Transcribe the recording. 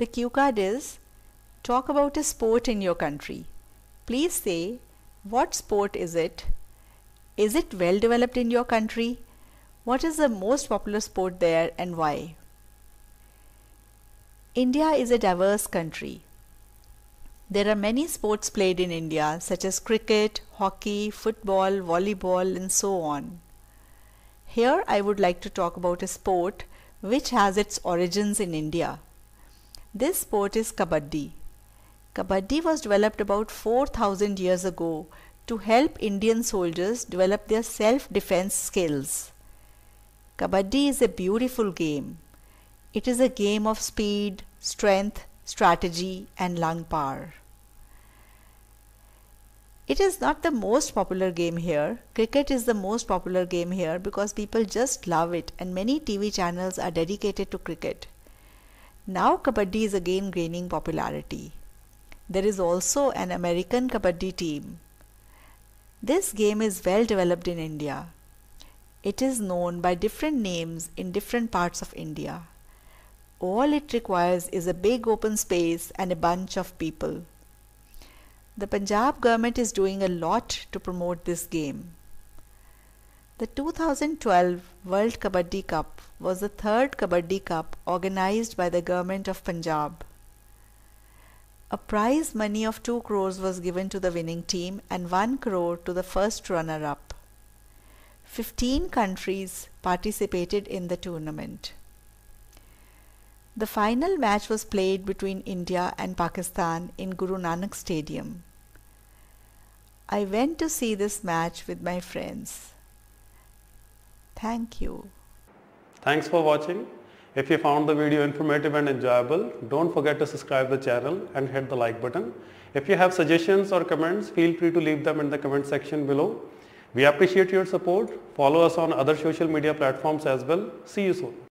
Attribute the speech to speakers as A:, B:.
A: The cue card is talk about a sport in your country. Please say what sport is it? Is it well developed in your country? What is the most popular sport there and why? India is a diverse country. There are many sports played in India such as cricket, hockey, football, volleyball and so on. Here I would like to talk about a sport which has its origins in India. This sport is Kabaddi. Kabaddi was developed about 4000 years ago to help Indian soldiers develop their self-defense skills. Kabaddi is a beautiful game. It is a game of speed, strength, strategy and lung power. It is not the most popular game here. Cricket is the most popular game here because people just love it and many TV channels are dedicated to cricket. Now Kabaddi is again gaining popularity. There is also an American Kabaddi team. This game is well developed in India. It is known by different names in different parts of India. All it requires is a big open space and a bunch of people. The Punjab government is doing a lot to promote this game. The 2012 World Kabaddi Cup was the third Kabaddi Cup organized by the government of Punjab. A prize money of 2 crores was given to the winning team and 1 crore to the first runner up. 15 countries participated in the tournament. The final match was played between India and Pakistan in Guru Nanak Stadium. I went to see this match with my friends. Thank you.
B: Thanks for watching. If you found the video informative and enjoyable, don't forget to subscribe the channel and hit the like button. If you have suggestions or comments, feel free to leave them in the comment section below. We appreciate your support. Follow us on other social media platforms as well. See you soon.